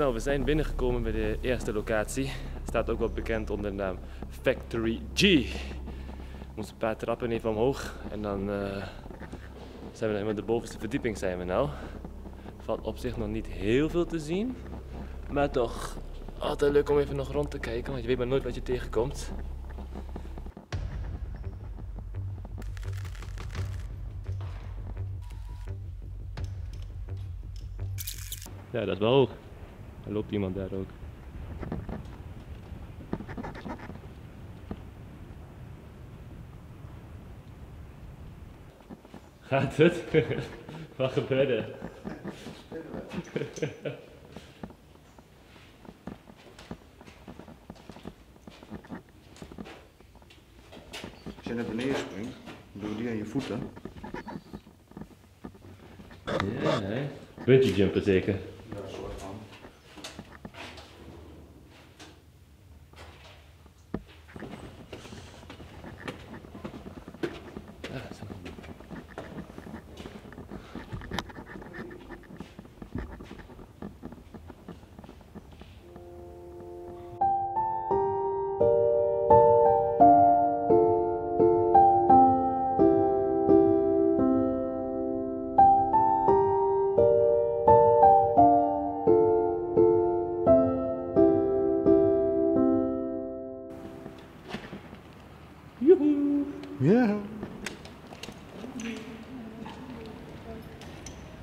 Nou, we zijn binnengekomen bij de eerste locatie. Staat ook wel bekend onder de naam Factory G. We moeten een paar trappen even omhoog en dan eh, zijn we helemaal de bovenste verdieping zijn we nou. Valt op zich nog niet heel veel te zien, maar toch altijd leuk om even nog rond te kijken, want je weet maar nooit wat je tegenkomt. Ja, dat is wel hoog. Er loopt iemand daar ook. Gaat het? Wat gebeurt er? Als je naar beneden springt, doe die aan je voeten. Ja, hè? Bungee jumpen zeker.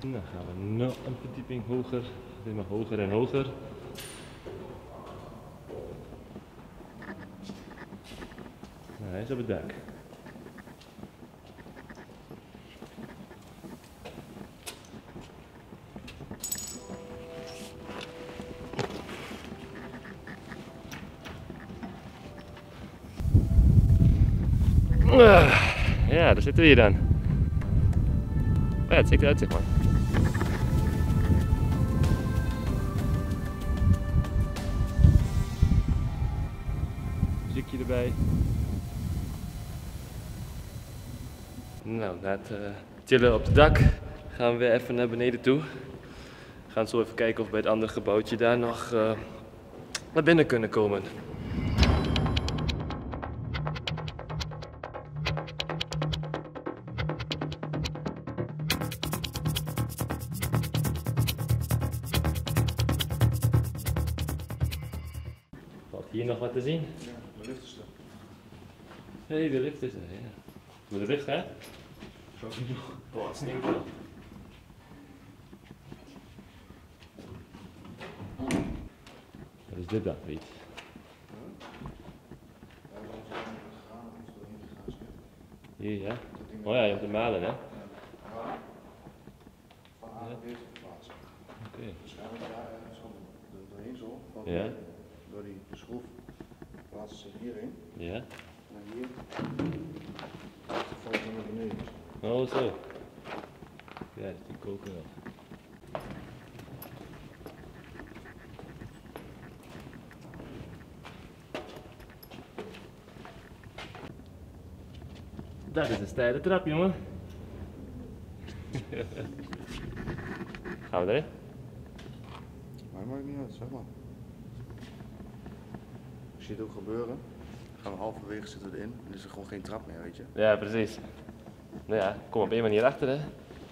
Dan gaan we nog een verdieping hoger. Maar hoger en hoger. Nou, hij is op het dak. Ah, Ja, daar zitten we hier dan. Ja, het ziet eruit, zeg maar. Muziekje erbij. Nou, na het eh, chillen op het dak gaan we weer even naar beneden toe. We gaan zo even kijken of we bij het andere gebouwtje daar nog eh, naar binnen kunnen komen. Hier nog wat te zien? Ja, de lift is er. Hé, hey, de lift is er, ja. Moet de lift gaan? Zo niet nog. Boah, het stinkt wel. Wat is dit dan, Piet? Hier, ja. Oh ja, je hebt de malen, hè? Oké. Van A naar B te verplaatsen. Waarschijnlijk daar ergens er doorheen zo. Ja. Door die plaatsen ze hierin. Ja. En dan hier. Dan valt het naar beneden. Oh, zo. Ja, dat is die koken wel. Dat is een steile trap, jongen. Gaan we erin? Maar maakt niet uit, zeg maar. Ook gebeuren. Dan gaan we halverwege zitten we erin. En is er gewoon geen trap meer, weet je. Ja, precies. Nou ja, kom op één manier achter, hè?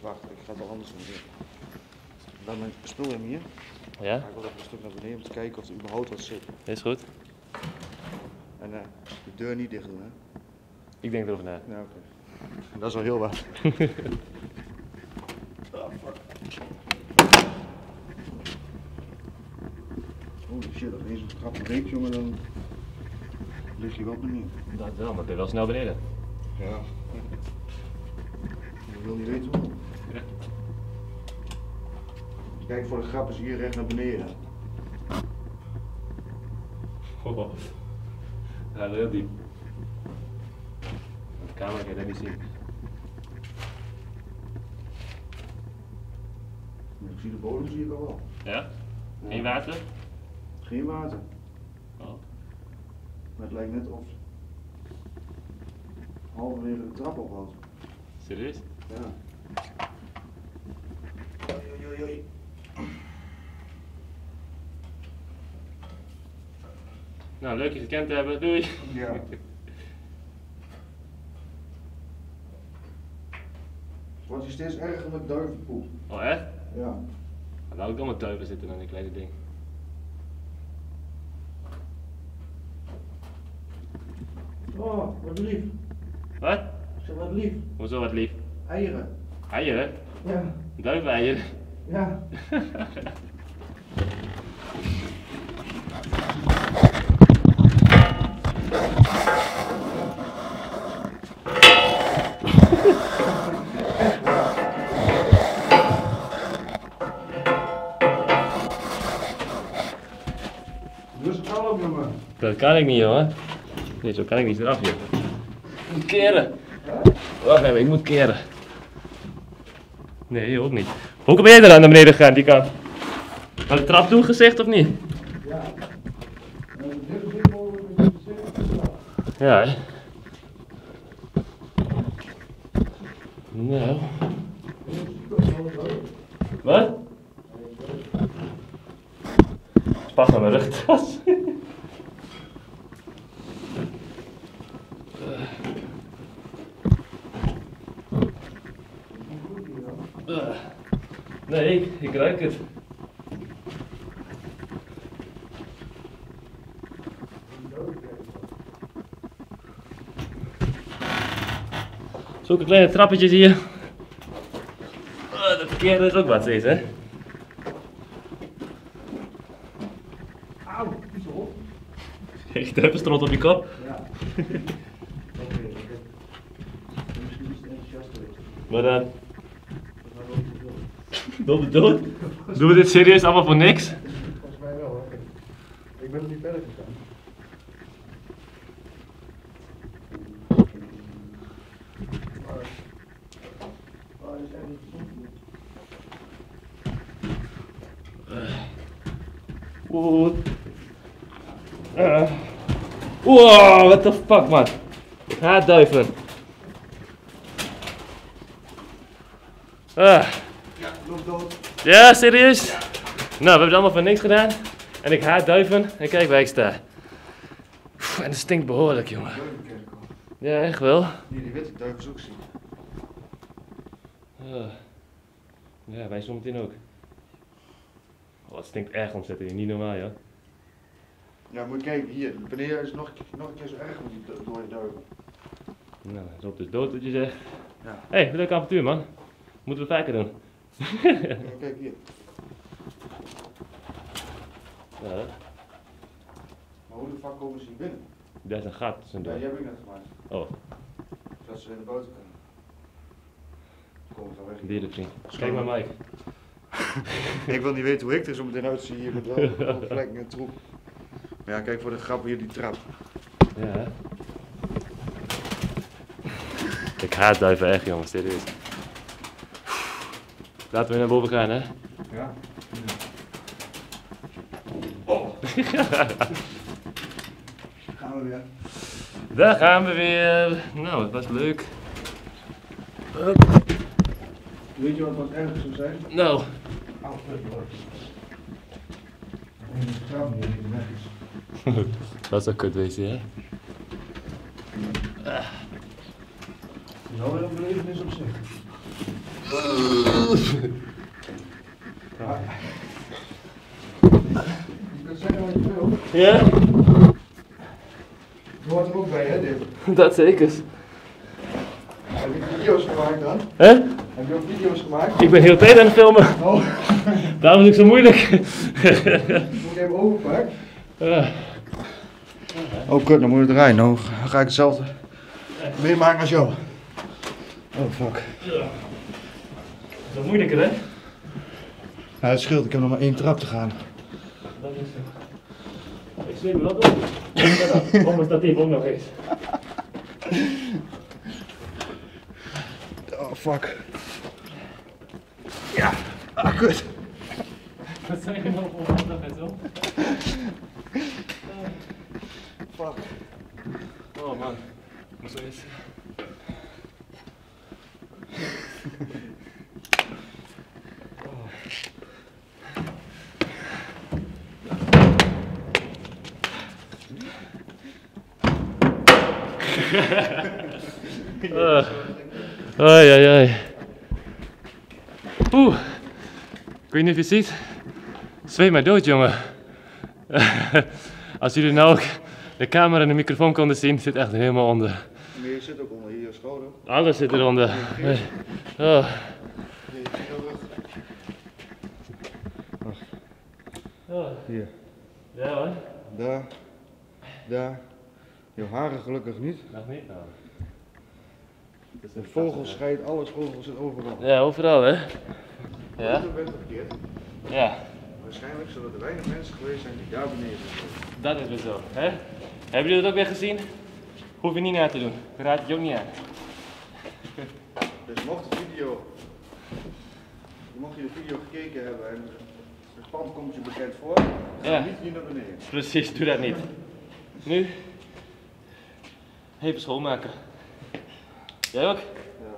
Wacht, ik ga het wel anders doen. Dan mijn spul hem hier. Ja, Ga ik wel even een stuk naar beneden om te kijken of er überhaupt wat zit. is goed. En eh, de deur niet dicht doen, hè? Ik denk erover na. Ja, oké. Dat is wel heel wat. Ah, fuck. Holy shit, als deze trap breekt, jongen, dan lig je wel beneden. Dat wel, maar kun je wel snel beneden. Ja. Ik wil niet weten hoe. Ja. Kijk, voor de grap is hier recht naar beneden. Oh. Ja, heel diep. De camera kan je dat niet zien. Ik zie de bodem zie ik al wel. Ja? Geen water? Geen water. Maar het lijkt net of halverwege de trap ophoudt. Serieus? Ja. Oei, oei, oei, oei. Nou, leuk je gekend te hebben. Doei. Ja. Wordt je steeds erger met duivenpoep. Oh, echt? Ja. Nou, ik dan met duiven zitten aan die kleine ding. Oh, wat lief. Wat? Ik zeg wat lief. Hoezo wat lief? Eieren. Eieren? Ja. Duiveneieren? Ja. Het op, jongen. Dat kan ik niet, jongen. Nee, zo kan ik niet eraf, joh. Ik moet keren. Wacht even, ik moet keren. Nee, ook niet. Hoe kom jij er aan naar beneden gegaan, die kant? Naar de trap toe gezegd of niet? Ja. Ja, hè? Nou. Wat? Pas aan mijn rugtas. Nee, ik, ik ruik het. Zulke kleine trappetjes hier. Ah, de verkeerde is ook wat steeds, hè? Auw, zo. Ik heb een strot op je kop. Ja. Oké, oké. Misschien is het enthousiast geweest. Maar dan, Dat was ook niet dood de dood. Doen we dit serieus allemaal voor niks? Volgens mij wel, hoor. Ik ben er niet verder gegaan. Maar, maar is echt niet gezond. Oeh. Uh. Wow, what the fuck, man. Haat duiven. Ah. Ja, dood. Ja, serieus? Nou, we hebben het allemaal voor niks gedaan. En ik haat duiven. En kijk waar ik sta. Oef, En het stinkt behoorlijk, jongen. Ja, echt wel. Hier, die witte duiven is ook ziek. Ah. Ja, wij zometeen ook. Oh, het stinkt erg ontzettend. Niet normaal, ja. Ja, moet kijken, hier. Beneden is nog, nog een keer zo erg met die do- dode duiven. Nou, het is op dus dood wat je zegt. Ja. Hé, hey, leuk avontuur, man. Moeten we vaker doen. Kijk hier. Ja, Maar hoe de fuck komen ze hier binnen? daar is een gat. Is een Ja, die heb ik net gemaakt. Oh, Zodat ze in de boter kunnen. Kom het al weg. dierenvriend. Kijk maar, Mike. Ik wil niet weten hoe ik er zo meteen uitzie hier met wel vlekken en troep. Maar ja, kijk voor de grap hier die trap. Ja, hè? Ik haat duiven echt, jongens. Serieus. Laten we naar boven gaan, hè? Ja. Gaan we weer. Daar gaan we weer. Nou, het was leuk. Weet je wat wat erg zou zijn? Nou, Au, fuck, hoor. En de trap weg is. dat zou kut wezen, hè? Dat is alweer een belevenis op zich. Ja. Je kunt zeggen wat je wil. Ja, Je hoort er ook bij, hè, dit. dat zeker. Heb je video's gemaakt dan? Hè? Heb je ook video's gemaakt? Ik ben heel tijd aan het filmen. Oh, Daarom is het zo moeilijk. moet ik even overpakken? Ah. Oh kut, dan moet het draaien. Nou dan ga ik hetzelfde meemaken als jou. Oh fuck. Dat is moeilijker, hè? Ja, het scheelt, ik heb nog maar één trap te gaan. Dat is Ik zweem wel door. Ja, Om mijn statief ook nog eens. Oh fuck. Ja, ah kut. Wat zijn nou voor maandag en zo? Fuck. Oh man. Zo eens. Uh. Ai, ai, ai. Oeh. Ik weet niet of je het ziet. Zweet mij dood, jongen. Als jullie nou ook de camera en de microfoon konden zien, zit echt helemaal onder. Maar je zit ook onder hier, schouder. Alles zit eronder. Oh. Hier. Ja hoor. Daar. Daar. Je haren gelukkig niet. Nog niet nou. De vogels scheidt, alles vogels zit overal. Ja, overal hè. Ja? Ja? Waarschijnlijk zullen er weinig mensen geweest zijn die daar beneden zijn. Dat is weer zo. Hè? Hebben jullie dat ook weer gezien? Hoef je niet na te doen. Raad het je ook niet aan. Dus mocht de video, mocht je de video gekeken hebben en het pand komt je bekend voor, ga Ja. niet hier naar beneden. Precies, doe dat niet. Nu, even schoonmaken. Jij ook? Ja.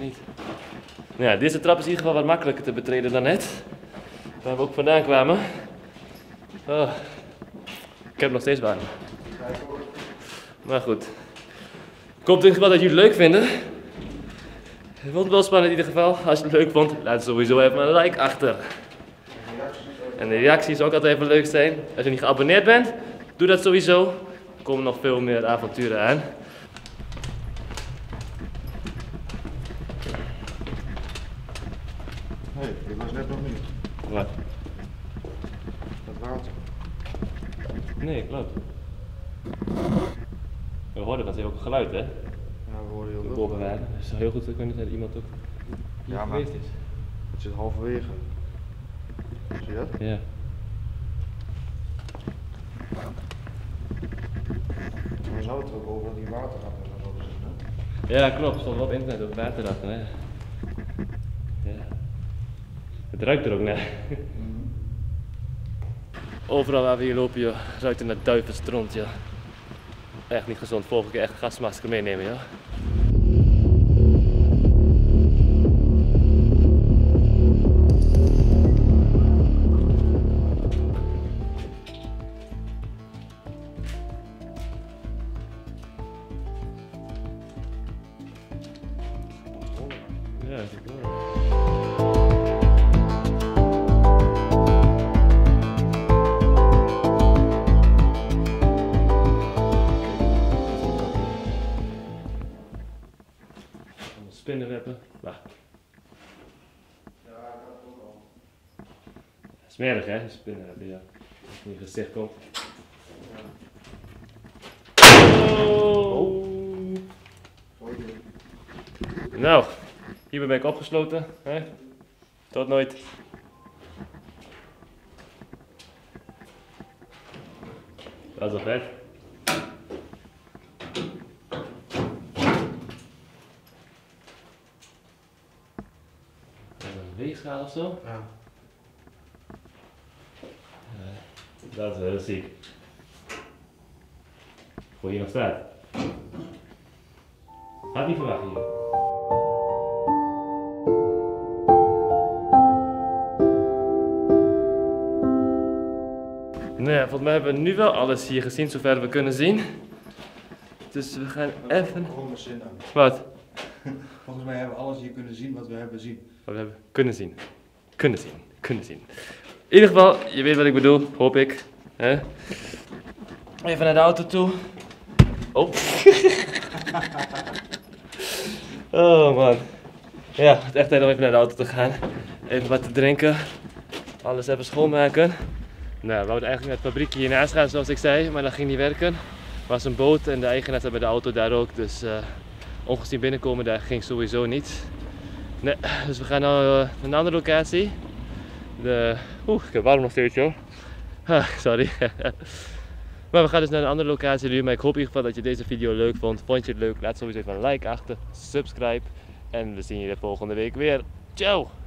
Niet. Nou ja, deze trap is in ieder geval wat makkelijker te betreden dan net. Waar we ook vandaan kwamen. Oh. Ik heb nog steeds warm. Maar goed. Ik hoop in ieder geval dat jullie het leuk vinden. Ik vond het wel spannend in ieder geval. Als je het leuk vond, laat sowieso even een like achter. En de reacties ook altijd even leuk zijn. Als je niet geabonneerd bent, doe dat sowieso. Er komen nog veel meer avonturen aan. Nee, dit was net nog niet. Wat? Dat water. Nee, klopt. We hoorden dat ook een geluid, hè? Ja, we hoorden heel. Dus het zou heel goed kunnen dat iemand ook hier Ja, maar- geweest is. Het zit halverwege. Zie je dat? Ja. Maar zou het ook over die waterratten en zo zijn, hè? Ja, klopt. Stond wel op internet over waterratten, hè? Ja. Het ruikt er ook naar. Overal waar we hier lopen, joh, ruikt het naar duivenstront, joh. Echt niet gezond. Volgende keer echt gasmasker meenemen, joh. Spinnenwebben. Wacht. Ja, dat ook al. Smerig hè, een spinnenwebben, ja. Als het in je gezicht komt. Oh. Je. Nou, hierbij ben ik opgesloten. Hè? Tot nooit. Dat is wel vet. Weegschaal of zo? Ja. Dat is heel ziek. Voor je nog staat. Had niet verwacht hier. Nee, volgens mij hebben we nu wel alles hier gezien, zover we kunnen zien. Dus we gaan even. Wat? Volgens mij hebben we alles hier kunnen zien wat we hebben zien. Wat we hebben kunnen zien. Kunnen zien. Kunnen zien. In ieder geval, je weet wat ik bedoel, hoop ik. Even naar de auto toe. Oh. oh man. Ja, het is echt tijd om even naar de auto te gaan. Even wat te drinken. Alles even schoonmaken. Nou, we wouden eigenlijk naar het fabriekje hiernaast gaan, zoals ik zei, maar dat ging niet werken. Er was een boot en de eigenaar zat bij de auto daar ook, dus eh, ongezien binnenkomen, daar ging sowieso niet. Nee, dus we gaan nu naar een andere locatie. De... Oeh, ik heb warm nog steeds joh. Ah, sorry. maar we gaan dus naar een andere locatie nu. Maar ik hoop in ieder geval dat je deze video leuk vond. Vond je het leuk? Laat sowieso even een like achter. Subscribe. En we zien de volgende week weer. Ciao!